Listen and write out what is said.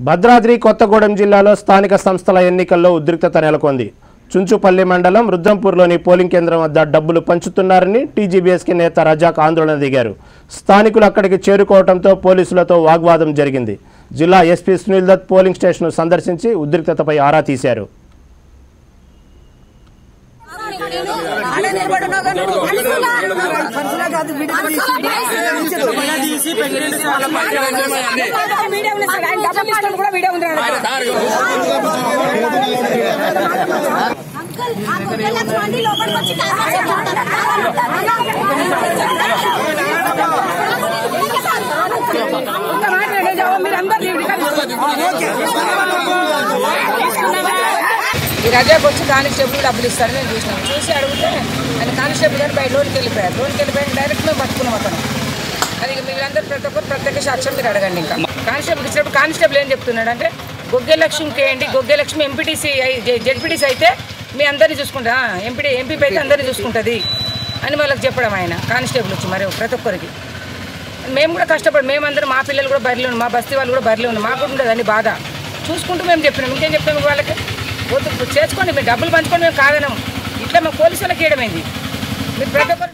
భద్రాద్రి కొత్తగూడెం జిల్లాలో స్థానిక సంస్థల ఎన్నికల్లో ఉద్రిక్తత నెలకొంది చుంచుపల్లి మండలం రుద్రంపూర్లోని పోలింగ్ కేంద్రం వద్ద డబ్బులు పంచుతున్నారని టీజీబీఎస్కే నేత రజాక్ ఆందోళన దిగారు స్థానికులు అక్కడికి చేరుకోవడంతో పోలీసులతో వాగ్వాదం జరిగింది జిల్లా ఎస్పీ సునీల్ దత్ పోలింగ్ స్టేషన్ను సందర్శించి ఉద్రిక్తతపై ఆరా తీశారు కదా నువ్వు. పర్సులా కాదు, బిడ్డ తీసి వీడియో ఉంది సార్. ఆయన డబ్బులు ఇస్తాను కూడా వీడియో ఉంది ఆయన దగ్గర. అంకుల్ ఆ గొప్ప లక్ష్మణి లోపలికి వచ్చి కాసేపు ఒక్క మాట వినండి, జావా, మీరు అందరూ దీన్ని కలిసి- ఈ రజాకు వచ్చి కానిస్టేబుల్ డబ్బులు ఇస్తారని నేను చూసినాను చూసి అడిగితే ఆయన కానిస్టేబుల్ గారు బయట లోనికి వెళ్ళిపోయారు లోనికి వెళ్ళిపోయారు డైరెక్ట్ మేము పట్టుకున్నాం అతను అది మీరందరూ ప్రతి ఒక్కరు ప్రత్యక్ష సాక్ష్యం మీరు అడగండి ఇంకా. కానిస్టేబుల్ ఇచ్చినప్పుడు కానిస్టేబుల్ ఏం చెప్తున్నాడు అంటే గొగ్గె లక్ష్మికి వేయండి లక్ష్మి ఎంపీటీసీ జెడ్పీటీసీ అయితే మీ అందరినీ చూసుకుంటా ఎంపీ ఎంపీపీ అయితే అందరినీ చూసుకుంటుంది అని వాళ్ళకి చెప్పడం ఆయన కానిస్టేబుల్ వచ్చి మరి ప్రతి ఒక్కరికి. మేము కూడా కష్టపడి మేమందరం మా పిల్లలు కూడా బరిలో ఉన్నాం మా బస్తీ వాళ్ళు కూడా బరిలో ఉన్నాం మాకు కూడా ఉండదు అని బాధ. చూసుకుంటూ మేము చెప్పినాం ఇంకేం చెప్తాము వాళ్ళకి? వద్దు చేసుకోండి మీరు డబ్బులు పంచుకొని మేము కాదనం ఇట్లా మా పోలీసు వాళ్ళకి మీరు ప్రతి ఒక్కరు